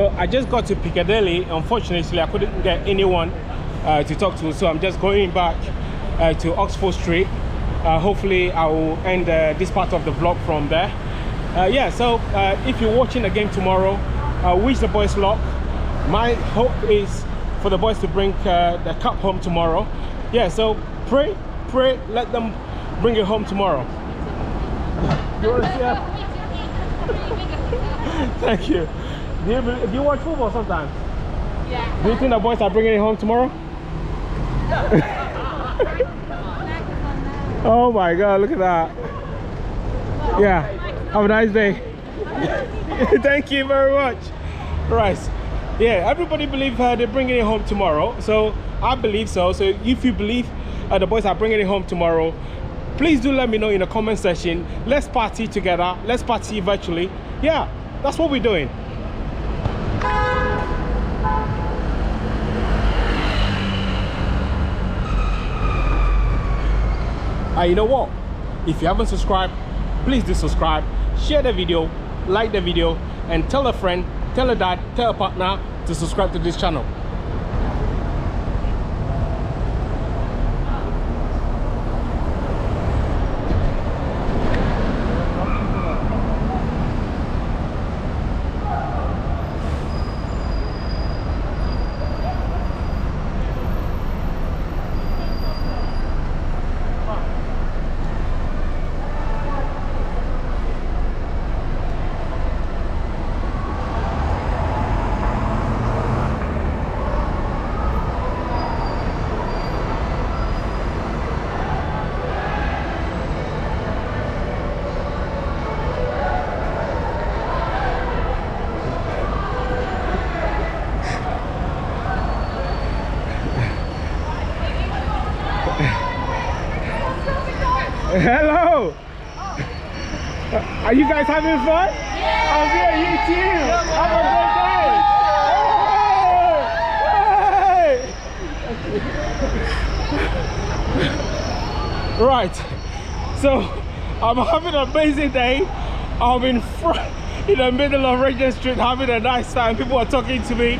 I just got to Piccadilly. Unfortunately, I couldn't get anyone uh, to talk to, so I'm just going back uh, to Oxford Street. Uh, hopefully, I will end uh, this part of the vlog from there. Uh, yeah, so uh, if you're watching the game tomorrow, uh, wish the boys luck. My hope is for the boys to bring uh, the cup home tomorrow. Yeah, so pray, pray, let them bring it home tomorrow. You wanna see? Thank you. Do you, do you watch football sometimes? Yeah. Do you think the boys are bringing it home tomorrow? oh my god, look at that. Yeah, have a nice day. Thank you very much. Right. Yeah, everybody believe uh, they're bringing it home tomorrow. So I believe so. So if you believe uh, the boys are bringing it home tomorrow, please do let me know in the comment section. Let's party together. Let's party virtually. Yeah, that's what we're doing. Uh, you know what? If you haven't subscribed, please do subscribe, share the video, like the video, and tell a friend, tell a dad, tell a partner to subscribe to this channel. Are you guys having fun? Yeah! I'm here, you too! Have a good day! Hey! Right, so I'm having an amazing day. I'm in front, in the middle of Regent Street having a nice time. People are talking to me.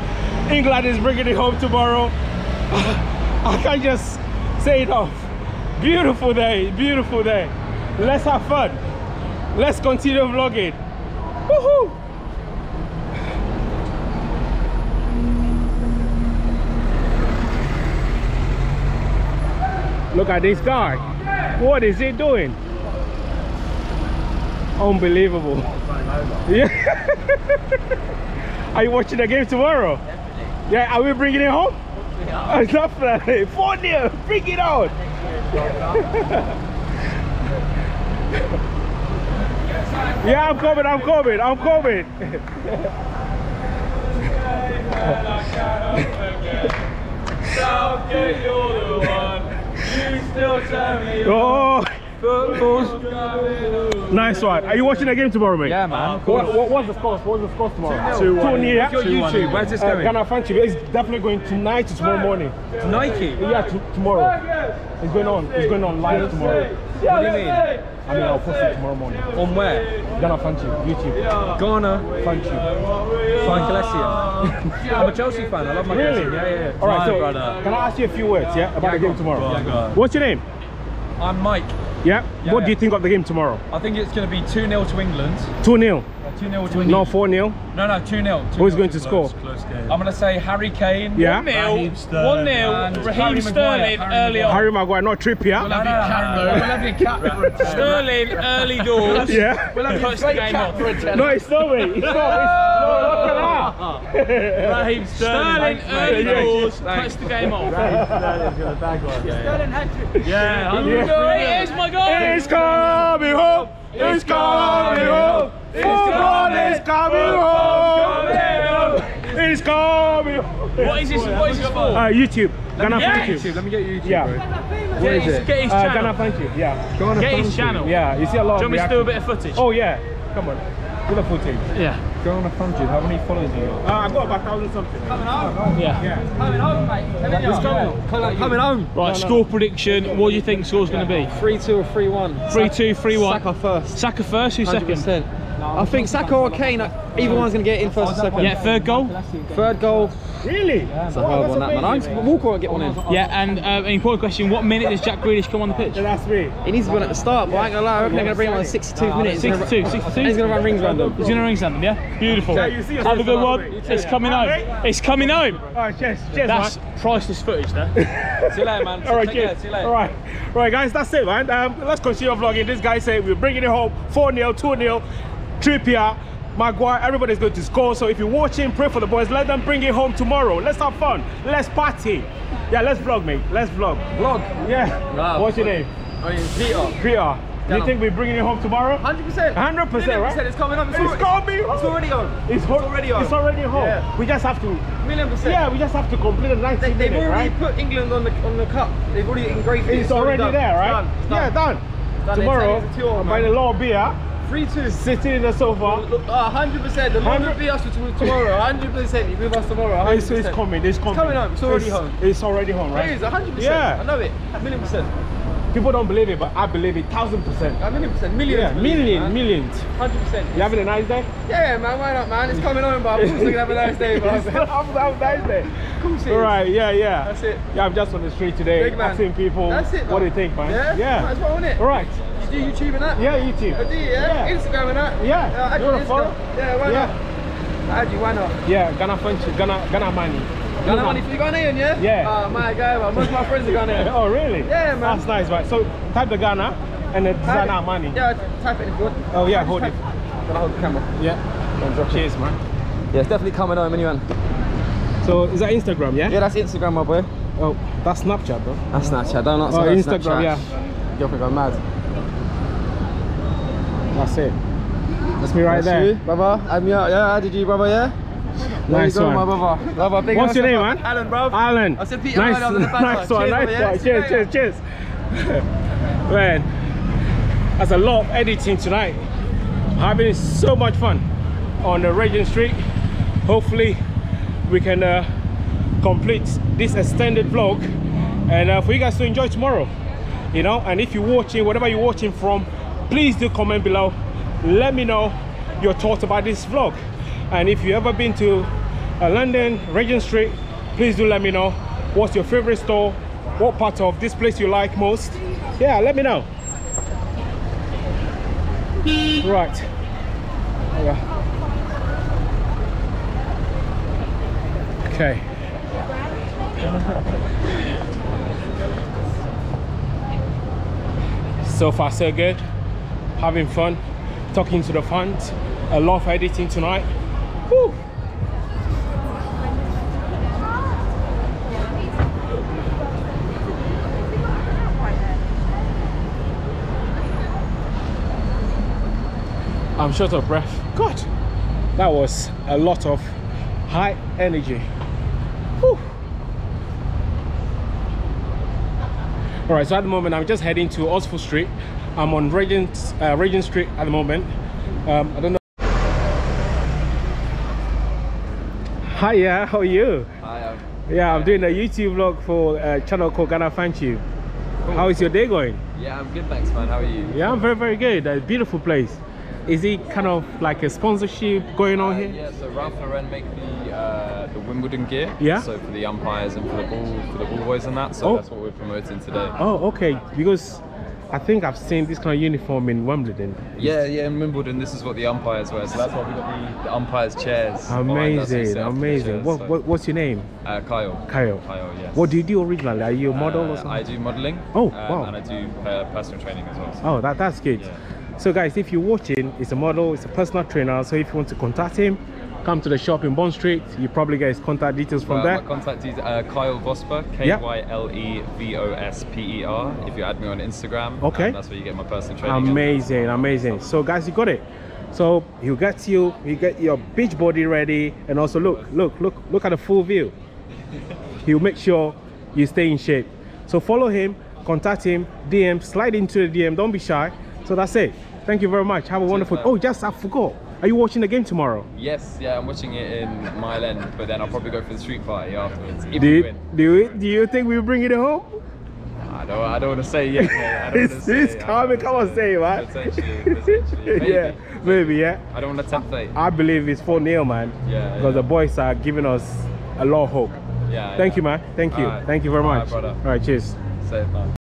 England is bringing it home tomorrow. I can't just say it off. Beautiful day, beautiful day. Let's have fun. Let's continue vlogging. Woohoo! Look at this guy. What is he doing? Unbelievable. Yeah. are you watching the game tomorrow? Yeah, are we bringing it home? Oh, definitely. 4 0. Bring it on. Yeah, I'm coming. I'm coming. I'm coming. Southgate, you're the one. You still tell me Oh, football's nice one. Are you watching the game tomorrow, mate? Yeah, man. What, what, what's the score? What's the score tomorrow? 2-1. 2-1. yeah? Your YouTube, where's this Uh, going? Ghana fan TV. It's definitely going tonight to tomorrow morning. Nike? Yeah, tomorrow. It's going on. It's going on live tomorrow. What do you mean? I mean, I'll post it tomorrow morning. On where? Ghana fan TV, YouTube. Ghana. Fan TV. Fine Galessian. I'm a Chelsea fan. I love my Really? Galessian. Yeah, yeah, yeah. All right, so brother. can I ask you a few words, yeah, about Yeah, the game tomorrow? Go on, go on. What's your name? I'm Mike. Yeah. Yeah, what do you think of the game tomorrow? I think it's going to be 2 0 to England. 2 0. 2 0 to England. No, 4 0. No, no, 2 0. Who's going to score? Close game. I'm going to say Harry Kane. Yeah. 1 0, 1 0, And Raheem Sterling Maguire, early on. Harry Maguire, not Trippier. We'll have your cap though. We'll have your cap for a. Sterling early doors. Yeah. We'll have your Puts the game cap for a tenner. No, it's not, mate. It's not. It's no, look at that. Raheem Sterling Thanks, mate. early Thanks. doors. Thanks. The game off. Sterling's got a bag one. Yeah, Yeah. It is my goal. It's coming home. It's coming home. Football is coming home. It's coming home. What is this? What is this for? Uh, YouTube. Ghana Yeah. fan YouTube. Let me get YouTube. Yeah. bro. Get it? get his Uh, channel. Ghana fan tube. Yeah. Ghana Get his channel. Yeah. You see a lot Do you want me to do a bit of footage? Oh yeah. Come on. Do the footage. Yeah. Ghana fan tube. How many followers do you got? Uh, I got about thousand something. Coming home. Yeah. Yeah. Coming home. Right, score prediction. What do you think score's going to be? 3 2 or 3 1. 3 2, 3 1. Saka first. Saka first, who's second? 100%. I think Saka or Kane, either one's going to get in first or second. Yeah, third goal. Third goal, Really? it's a hard one, that man. I think Walker will get one in. Yeah, and uh, an important question: What minute does Jack Grealish come on the pitch? That's me. He needs to win at the start, but I ain't going to lie, I reckon they're going to bring him on 62 minutes. 62, 62. He's going to run rings around them. He's gonna ring something, yeah? Beautiful. Yeah, you see Have a good one. the way. It's coming home. It's coming home. All right, cheers. Cheers, That's man. priceless footage there. See you later, man. All right, cheers. See you later. All right, all right, guys, that's it, man. Um, let's continue vlogging. This guy said we're bringing it home 4 0, 2 0, Trippier, Maguire. Everybody's going to score. So if you're watching, pray for the boys. Let them bring it home tomorrow. Let's have fun. Let's party. Yeah, let's vlog, mate. Let's vlog. Vlog. Yeah. What's your name? Oh, yeah, Peter. Peter. Do you think we're bringing it home tomorrow? 100%. 100%, right? It's coming up. It's, It's already, gonna it's already on. It's, already on. It's already home. Yeah. We just have to. Million percent. Yeah, we just have to complete the 90 They, they've minutes, already right? put England on the on the cup. They've already engraved it. It's already done. there, right? It's done. It's Yeah, done. done. Done. Tomorrow, Italians the two all, I'm man. buying a lot of beer, Three two. sitting in the sofa. Uh, 100%. The Lord 100 will be us tomorrow. 100%. He's with us tomorrow. 100%. It's, it's coming, it's coming. coming home, it's already home. It's already home, right? It is 100%. Yeah. I know it. A million percent. People don't believe it, but I believe it, thousand percent. A million percent. Millions. Yeah, believe it, million, millions. 100%. You having a nice day? Yeah, man. Why not, man? It's coming home, but I'm also going to have a nice day, bro. have, have a nice day. Cool shit. All right, yeah, yeah. That's it. Yeah, I'm just on the street today, Big man. asking people That's it, Man. what they man. think, man. Yeah? yeah. Might as well, it? All right. You do YouTube and that? Yeah, you too. I do, yeah? Yeah. Instagram and that? Yeah. Uh, I You wanna do follow? Instagram. Yeah, why Yeah. not? I do, why not? Yeah, Ghana French, Ghana, Ghana money. Got the money for you Ghanaian, yeah? Yeah. Oh, my guy, man. Most of my friends are Ghanaian. Oh, really? Yeah, man. That's nice, right? So type the Ghana and then Type Ghana it. money. Yeah, type it if you want. Oh, yeah, Just hold type it. Gonna hold the camera. Yeah. Cheers, man. Yeah, it's definitely coming home, anyone. So is that Instagram, yeah? Yeah, that's Instagram, my boy. Oh, that's Snapchat, bro. That's Snapchat. Don't answer Oh, her Instagram, Snapchat. yeah. Girlfriend go mad. That's it. That's me right That's there. you, brother. Me out. Yeah, did you, brother, yeah? There Nice you go, one. my brother. Brother, big What's your name, man? Alan, bro. Alan. I said Peter nice, I the nice one, Cheers, nice brother, yeah? one. See Cheers, cheers, cheers. Man, that's a lot of editing tonight. Having so much fun on the Regent Street. Hopefully, we can uh, complete this extended vlog and uh, for you guys to enjoy tomorrow. You know, and if you're watching, whatever you're watching from, please do comment below. Let me know your thoughts about this vlog. And if you've ever been to uh, London, Regent Street, please do let me know what's your favorite store, what part of this place you like most. Yeah, let me know. Right. Yeah. Okay. So far so good. Having fun, talking to the fans. A lot of editing tonight. Whew. I'm short of breath. God, that was a lot of high energy. Whew. All right, so at the moment I'm just heading to Oxford Street. I'm on Regent uh, Regent Street at the moment. Um, I don't know. Hi, yeah, how are you? Hi, Yeah, I'm doing a YouTube vlog for a channel called Ghana Fun Tube. How is your day going? yeah, I'm good, thanks, man. How are you? Yeah, I'm very, very good. A beautiful place. Is it kind of like a sponsorship going on Uh, here? yeah, so Ralph Lauren make the uh, the Wimbledon gear. Yeah. So for the umpires and for the ball for the ball boys and that. So Oh. that's what we're promoting today. Oh, okay. Because I think I've seen this kind of uniform in Wimbledon. Yeah, yeah. In Wimbledon, this is what the umpires wear. So that's why we got the, the umpires chairs. behind us. We Amazing, set up the amazing. chairs, What, so- what, what's your name? Uh, Kyle. Kyle. Kyle, yes. What do you do originally? Are you a model or Uh, something? I do modelling. Oh, um, wow. And I do uh, personal training as well. so- Oh, that, that's good. Yeah. So guys, if you're watching, it's a model, it's a personal trainer. So if you want to contact him, come to the shop in Bond Street. You probably get his contact details from Uh, there. My contact is uh, Kyle Vosper, K Yeah. Y L E V O S P E R. If you add me on Instagram, Okay. that's where you get my personal training. Amazing, amazing. So guys, you got it. So he'll get you, you get your beach body ready, and also look, look, look, look at the full view. He'll make sure you stay in shape. So follow him, contact him, DM, slide into the DM. Don't be shy. So that's it. Thank you very much. Have a wonderful. Oh, just I forgot. Are you watching the game tomorrow? Yes, yeah, I'm watching it in Mile End, but then I'll probably go for the street party afterwards. Do you, do you, do you think we'll bring it home? I don't I don't want to say yet. Don't It's, it's I coming. Come on, say it, man. Potentially, potentially. Maybe. yeah, maybe, yeah. I don't want to tempt fate. I believe it's 4 0, man. Yeah, Because yeah. the boys are giving us a lot of hope. Yeah. Thank yeah. you, man. Thank you. Alright. Thank you very Alright, much. brother. All right, cheers. Safe, man.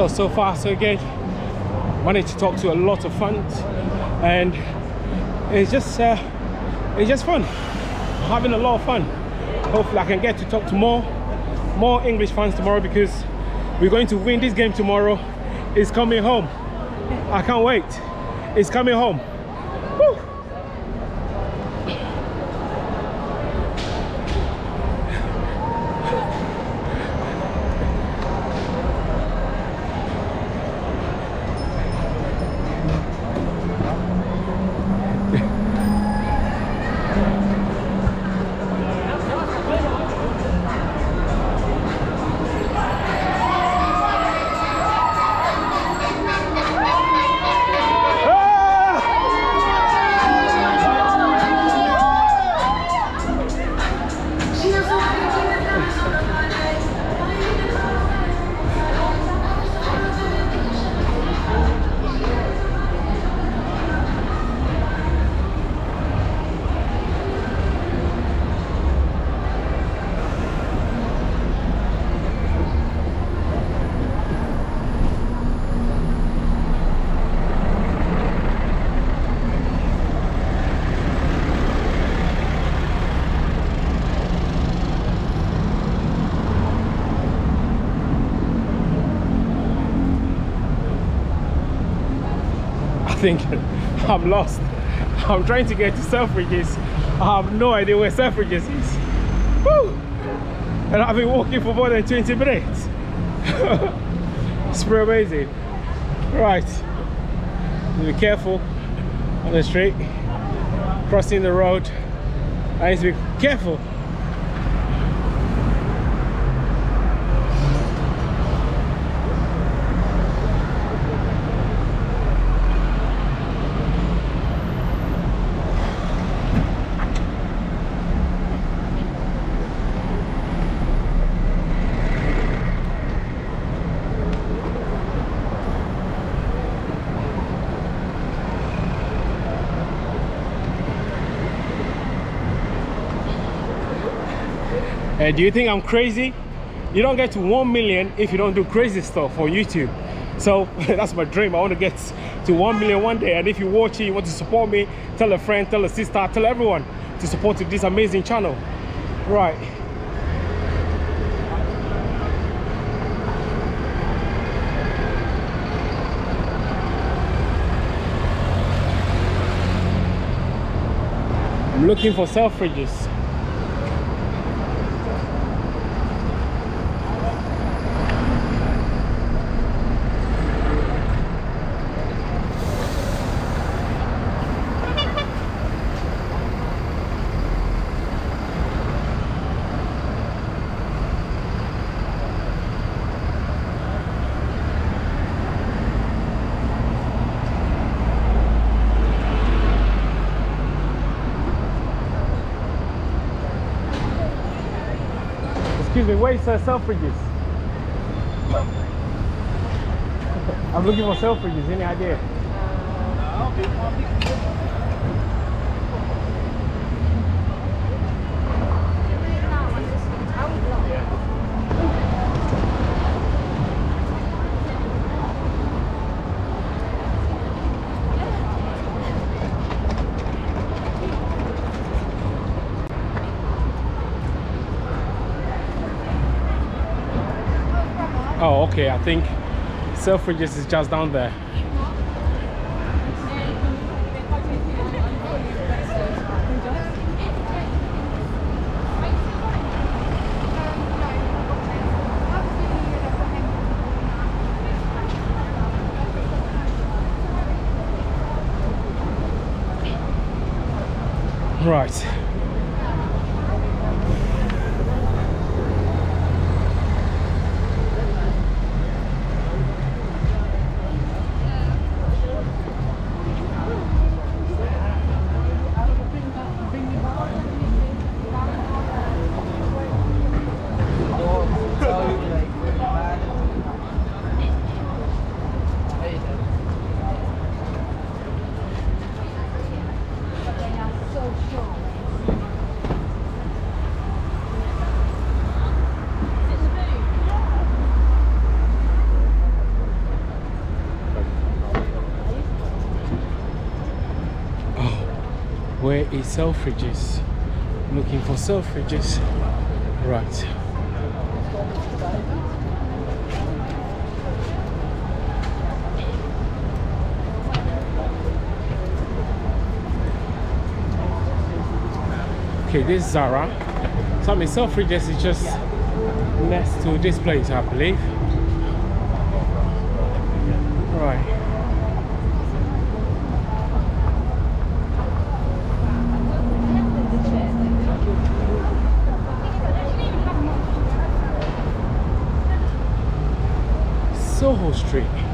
So, so far, so good. Managed to talk to a lot of fans, and it's just, uh, it's just fun. Having a lot of fun. Hopefully, I can get to talk to more, more English fans tomorrow because we're going to win this game tomorrow. It's coming home. I can't wait. It's coming home. I think I'm lost. I'm trying to get to Selfridges. I have no idea where Selfridges is. Woo! And I've been walking for more than 20 minutes. it's pretty amazing. Right. Be careful on the street. Crossing the road. I need to be careful. Do you think I'm crazy? You don't get to 1 million if you don't do crazy stuff on YouTube. So that's my dream. I want to get to 1 million one day. And if you watch it, you want to support me, tell a friend, tell a sister, tell everyone to support this amazing channel. Right. I'm looking for Selfridges. Where's uh, Selfridges? I'm looking for Selfridges, any idea? Oh, okay. I think Selfridges is just down there. Right. Where is Selfridges? Looking for Selfridges. Right. Okay, this is Zara. So I mean Selfridges is just next to this place, I believe. Right. Street.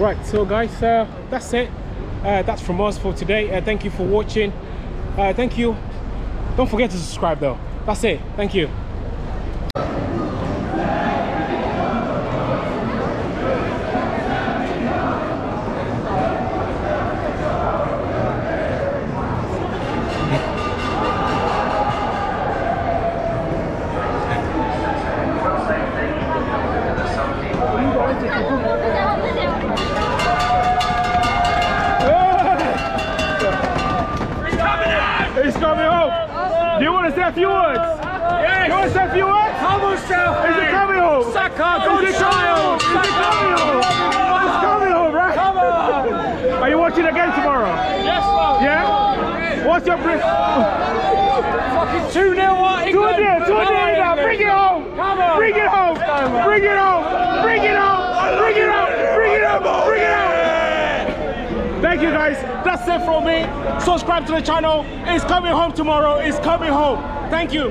Right so guys uh, that's it. Uh, that's from us for today. Uh, thank you for watching. Uh, thank you. Don't forget to subscribe though. That's it. Thank you Do you want to say a few words? Yes. You want to say a few words? Come on, Is it coming home? Saka, Is good it coming home? Is it coming home? It's coming home, right? Come on. Are you watching again tomorrow? Yes, bro. Yeah? What's your brief? Fucking 2 0 what? Two England. there, two Come there on, now. England. Bring it home. Come on. Bring it home. Bring it home. Bring it home. Bring it home. Bring it home. Bring it home. Thank you guys. That's it from me. Subscribe to the channel. It's coming home tomorrow. It's coming home. Thank you.